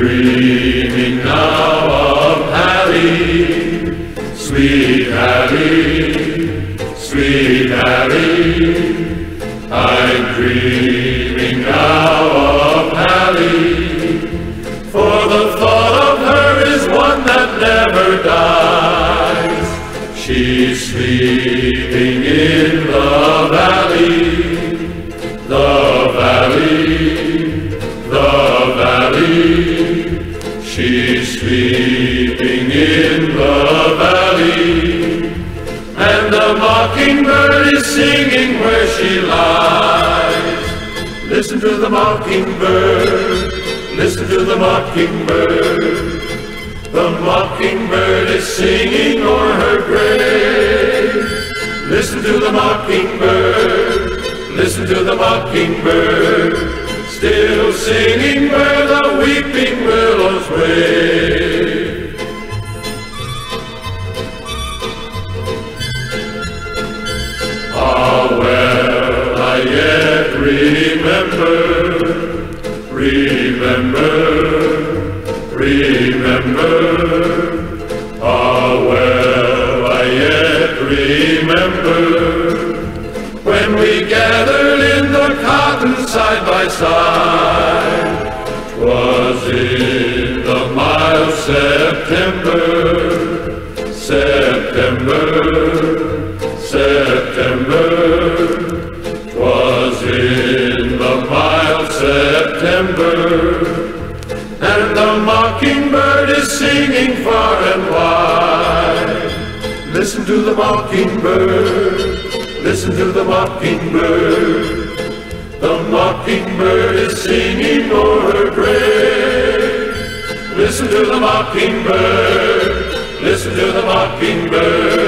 Dreaming now of Hallie, sweet Hallie, sweet Hallie. I'm dreaming now of Hallie, for the thought of her is one that never dies. She's sleeping in the valley, the valley, the valley. Sleeping in the valley. And the mockingbird is singing where she lies. Listen to the mockingbird, listen to the mockingbird. The mockingbird is singing o'er her grave. Listen to the mockingbird, listen to the mockingbird. Still singing where the weeping willows wave. Yet remember, remember, remember. Ah, well, I yet remember when we gathered in the cotton side by side. 'Twas in the mild September, September. September. September, and the mockingbird is singing far and wide. Listen to the mockingbird, listen to the mockingbird. The mockingbird is singing o'er her grave. Listen to the mockingbird, listen to the mockingbird.